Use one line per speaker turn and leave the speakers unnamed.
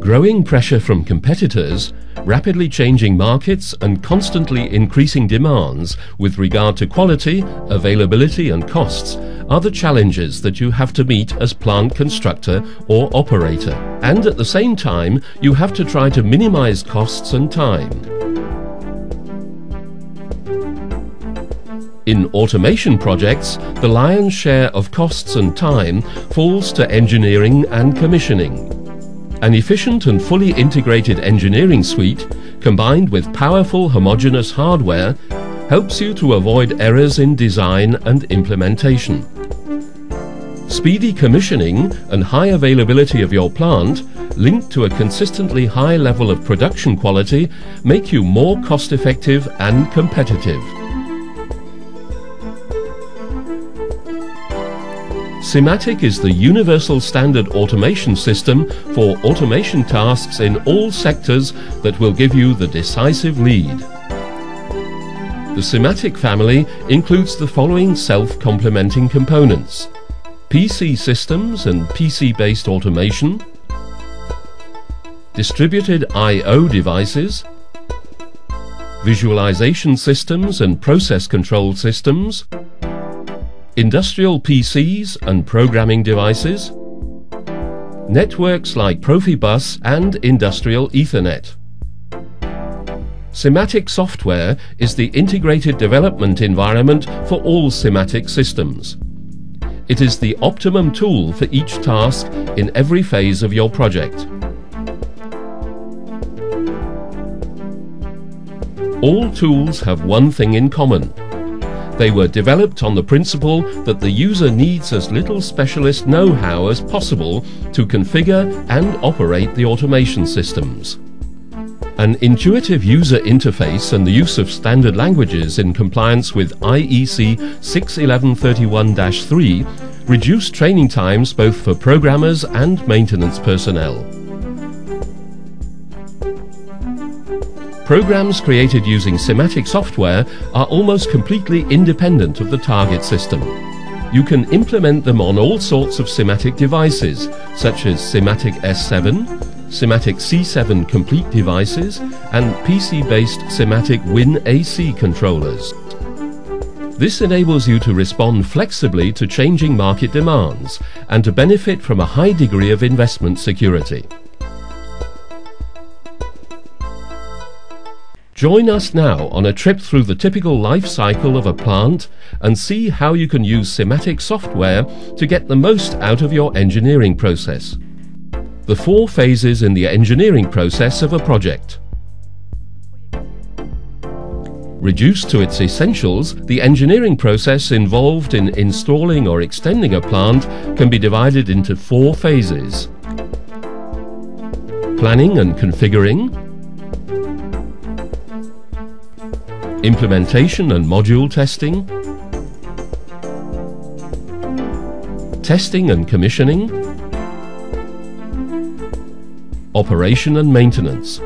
Growing pressure from competitors, rapidly changing markets and constantly increasing demands with regard to quality, availability and costs are the challenges that you have to meet as plant constructor or operator. And at the same time, you have to try to minimize costs and time. In automation projects, the lion's share of costs and time falls to engineering and commissioning. An efficient and fully integrated engineering suite, combined with powerful homogeneous hardware, helps you to avoid errors in design and implementation. Speedy commissioning and high availability of your plant, linked to a consistently high level of production quality, make you more cost-effective and competitive. SIMATIC is the universal standard automation system for automation tasks in all sectors that will give you the decisive lead. The SIMATIC family includes the following self-complementing components. PC systems and PC-based automation, distributed I.O. devices, visualization systems and process control systems, industrial PCs and programming devices, networks like Profibus and Industrial Ethernet. SIMATIC software is the integrated development environment for all SIMATIC systems. It is the optimum tool for each task in every phase of your project. All tools have one thing in common. They were developed on the principle that the user needs as little specialist know-how as possible to configure and operate the automation systems. An intuitive user interface and the use of standard languages in compliance with IEC 61131-3 reduce training times both for programmers and maintenance personnel. Programs created using SIMATIC software are almost completely independent of the target system. You can implement them on all sorts of SIMATIC devices, such as SIMATIC S7, SIMATIC C7 complete devices, and PC-based SIMATIC Win AC controllers. This enables you to respond flexibly to changing market demands and to benefit from a high degree of investment security. Join us now on a trip through the typical life cycle of a plant and see how you can use SIMATIC software to get the most out of your engineering process. The four phases in the engineering process of a project. Reduced to its essentials, the engineering process involved in installing or extending a plant can be divided into four phases. Planning and configuring, implementation and module testing, testing and commissioning, operation and maintenance.